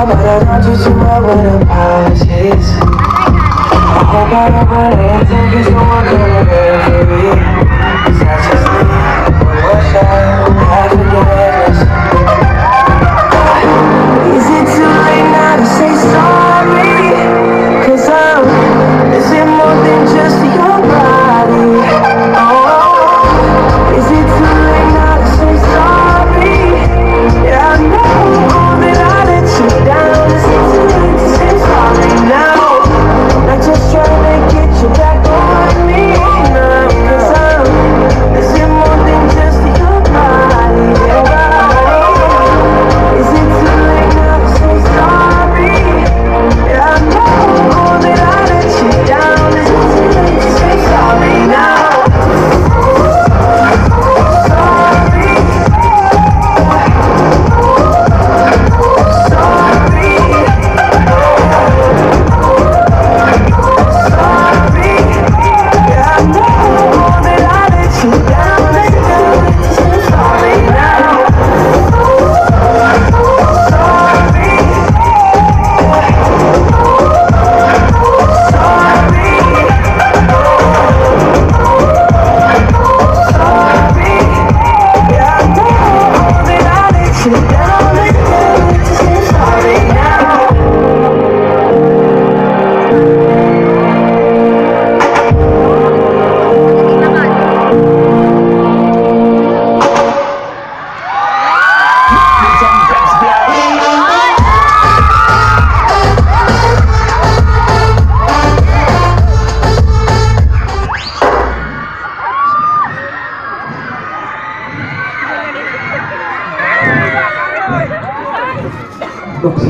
I but I want you. to my apologies I hope I don't run into you, someone gonna